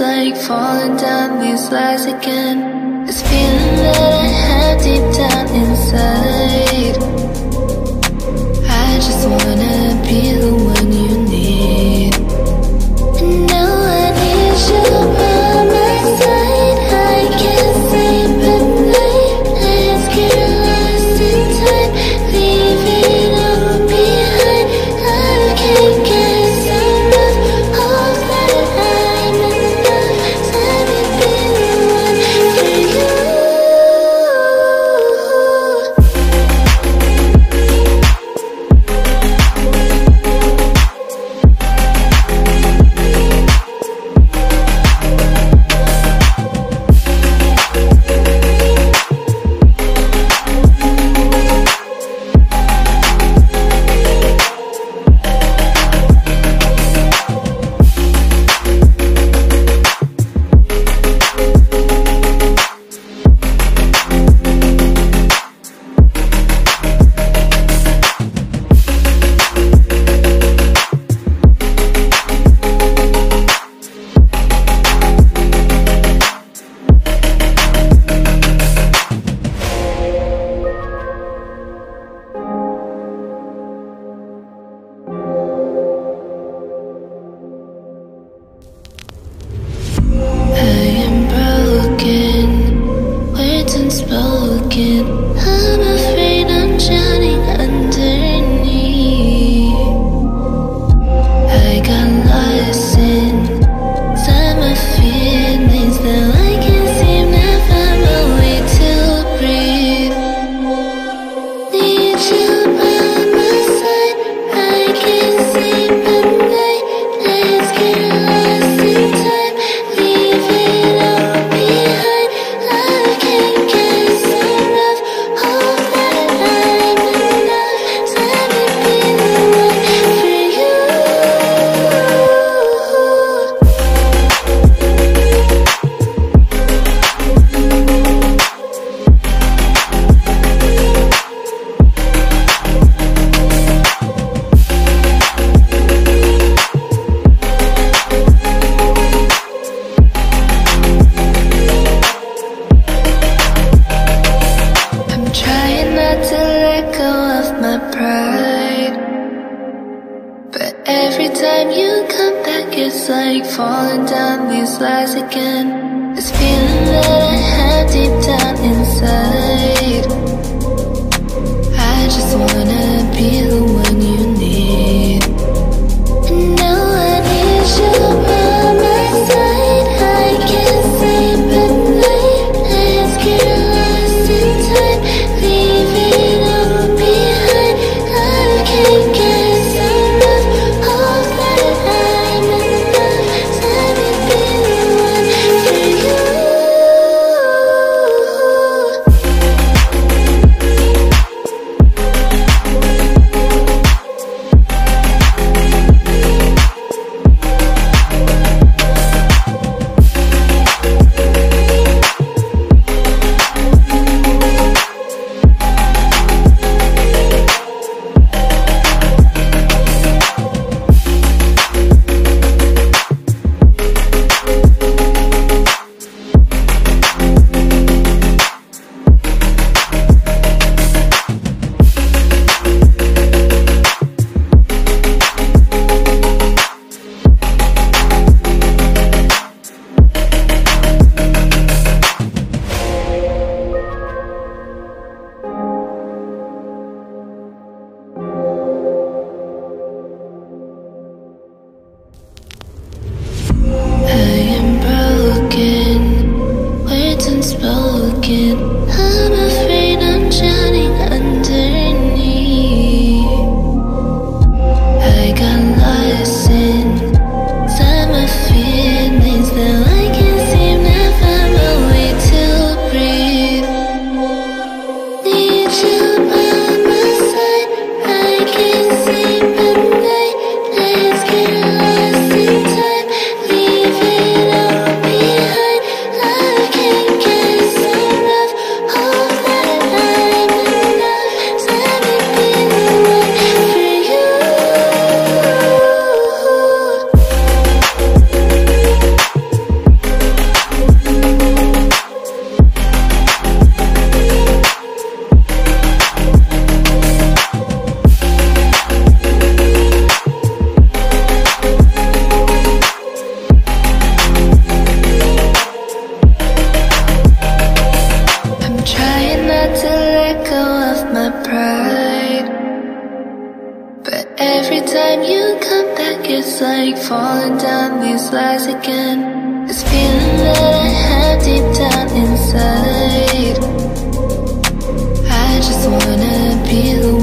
like falling down these lies again. This feeling that I have deep down inside. Every time you come back, it's like falling down these lies again. This feeling that I have deep down inside. I just wanna be the one. These lies again. This feeling that I have deep down inside. I just wanna be the